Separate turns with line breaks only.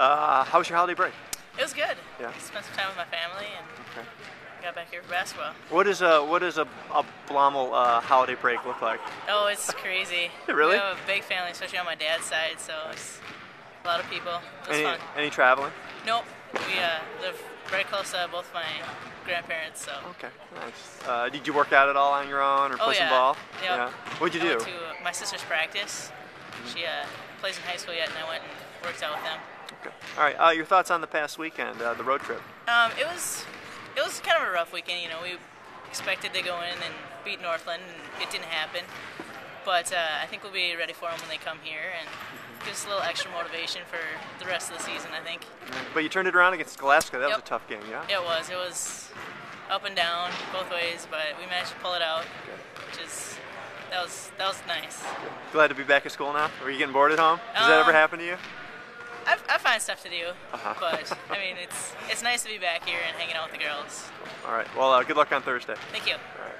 Uh, how was your holiday break?
It was good.
Yeah.
Spent some time with my family and
Okay.
got back here for basketball.
What is a what does a, a Blommel uh, holiday break look like?
Oh, it's crazy.
Really?
We have a big family, especially on my dad's side, so it's a lot of people. It
Any
fun.
any traveling?
Nope. We uh, live very close to both my grandparents, so.
Okay, nice. Uh, did you work out at all on your own or
Oh
play some ball?
Yep.
Yeah. What'd you
I
do?
Went to uh, my sister's practice. She uh, plays in high school yet, and I went and worked out with them.
Okay. All right. Uh, your thoughts on the past weekend, uh, the road trip?
Um, it was it was kind of a rough weekend. You know, we expected to go in and beat Northland, and it didn't happen. But uh, I think we'll be ready for them when they come here, and gives us a little extra motivation for the rest of the season. I think.
But you turned it around against Scholastica. That was a tough game, yeah.
It was. It was up and down both ways, but we managed to pull it out, which is that was that was nice.
Glad to be back at school now. Were you getting bored at home? Does that ever
Um,
happen to you?
I, I find stuff to do,
Uh-huh.
but I mean it's it's nice to be back here and hanging out with the girls.
All right. Well, uh, good luck on Thursday.
Thank you.
All right.